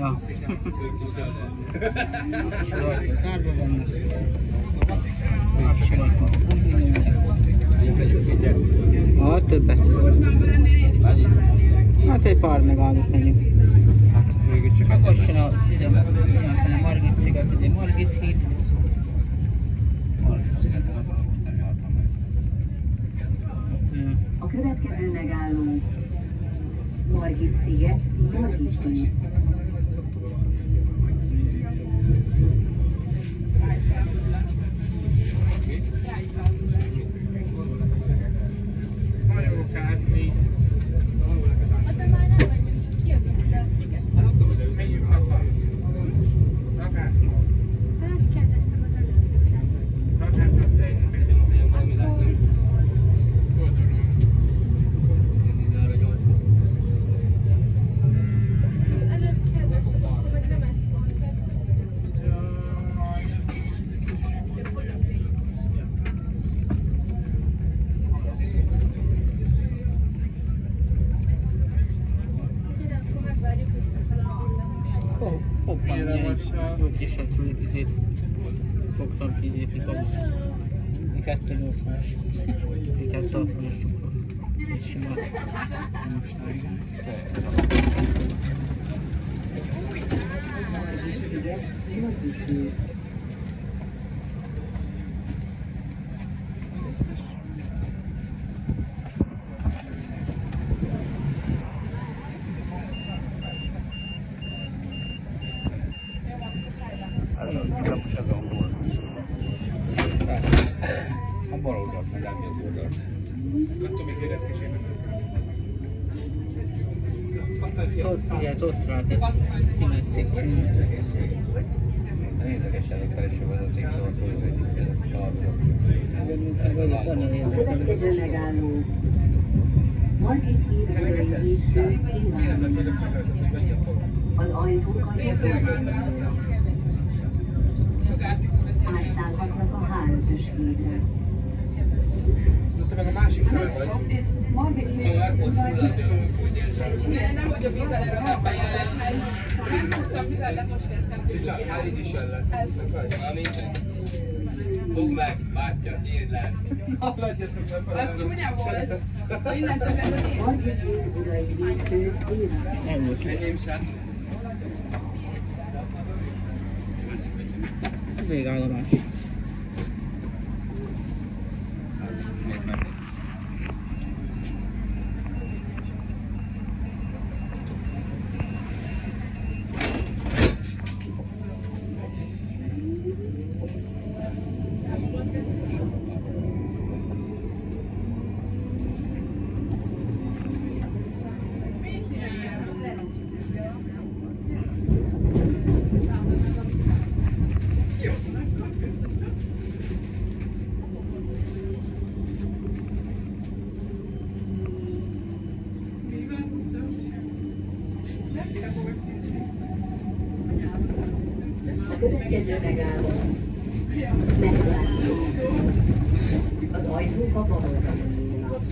Ja. Sorolja zárva vannak. Többet. Hát egy pár megállót megyünk. Akkor csinál, ide, ide, Margit sziget, ide Margit híd. Margit sziget, nem jártam meg. A következő megálló Margit sziget, Margit híd. comptabiliser les comme les cartes de France, les les Chinois. Thank you. Bal oldalt, meg a jobb oldalt. Nem tudom, hogy érdekesében. Ott ugye az osztrák, ez színes szép csinál. Érdekes ez a felső szóval közvetítés a Inkább vagyok, van ilyen A érdekes. következő megálló Margit híd Vöröi hídfő Iván. Az ajtók a jövőben Átszállhatnak a hárötös hídre. Ott meg a másik föld vagy. Nehogy a víz előre megfejeljen, mert nem tudtam, mivel de most veszem. Csicsa, már így is el lett. Fogd meg, bátyja, írd le. Haladjatok lefelé. Az csúnya volt. Innentől kezdve én Margit híd Vöröi hídfő Iván. Elmúlt. Enyém sem. Végállomás. A következő megálló Meglátó. Az ajtók a bal oldalon nyílnak.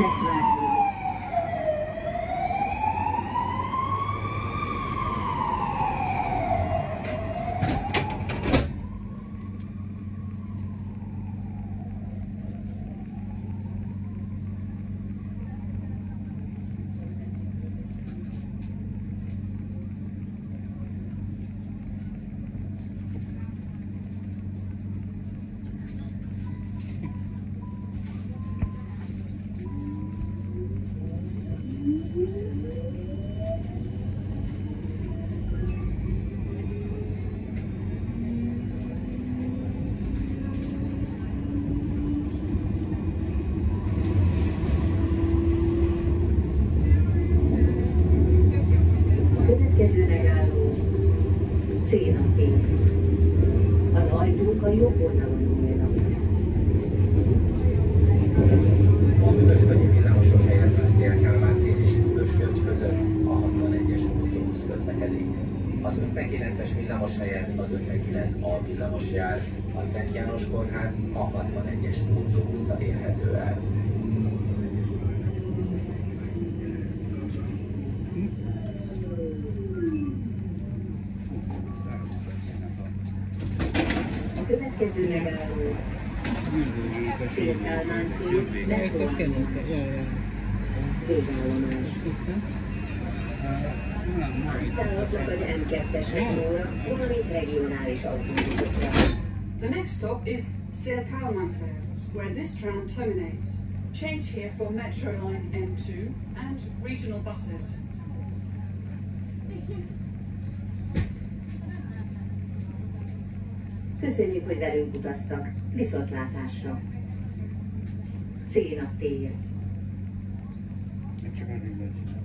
Network. Meglátó. A következő megálló Cénapé. Az ajtók a jobb oldalon nyílnak. A Vörösvölgyi villamoson helyett a Szél-Kálmán tér és Vörösvölgy között a 61-es autóbusz közlekedik. Az 59-es villamos helyett az 59A villamos jár, a Szent János Kórház a 61-es autóbusszal érhető el. A következő megálló a jaj, jaj. végállomás. The next stop is Sirkalmanklere, where this tram terminates. Change here for Metro Line M2 and regional buses. Köszönjük, hogy velünk utaztak. Viszontlátásra. Széna tér. Ah,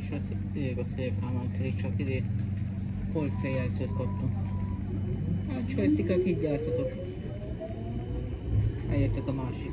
és az tényleg a szélkámán tér, csak ide polcfeljelzőt kaptunk. Hát joystick itt gyártatok. Eljöttek a másik.